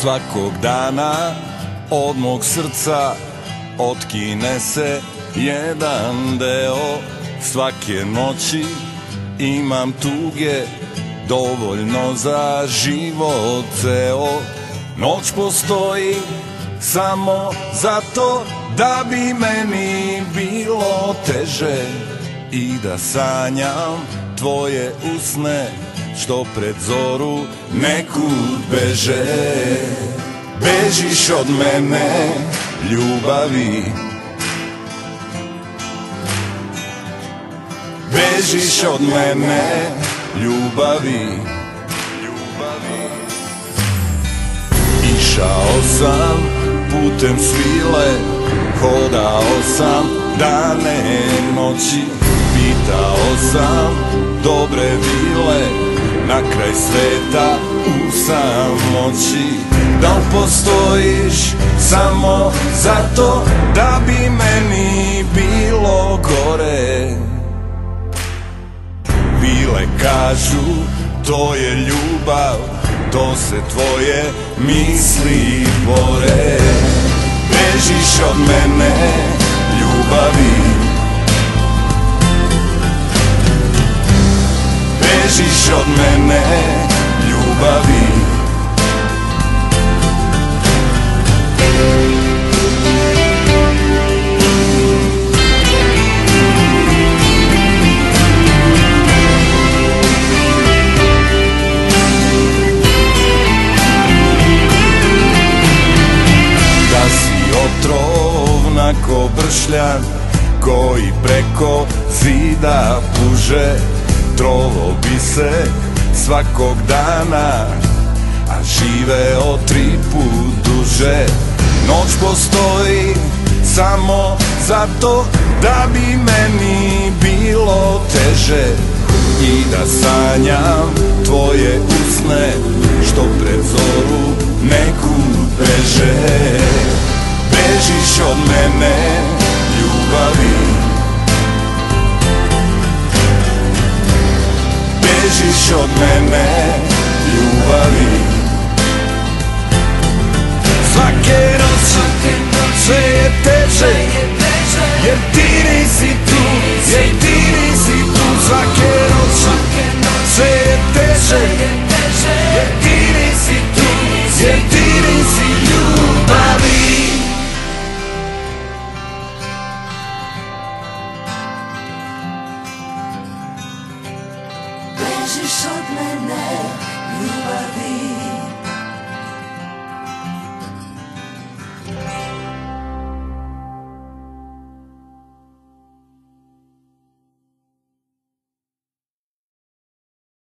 Svakog dana. Od mog srca otkine se jedan deo. Svake noći imam tuge dovoljno za život. Ceo Noć postoji samo zato da bi meni bilo teže I da sanjam tvoje usne što pred zoru nekud beže. Bežiš od mene ljubavi. Bežiš od mene ljubavi. Ljubavi. Išao sam putem svile Hodao sam dane noći Pitao sam dobre vile Na kraj sveta u samoći. Da li postojiš samo zato Da bi meni bilo gore? Vile kažu to je ljubav To se tvoje misli bore. Bežiš od mene ljubavi Bežiš od mene ljubavi. Da si otrovna ko bršljan Koji preko zida puže Trovo bi se svakog dana A živeo tri put duže. Noć postoji samo zato Da bi meni bilo teže I da sanjam tvoje usne Što pred zoru nekud beže. Bežiš od mene Bežiš od mene ljubavi. Svake noći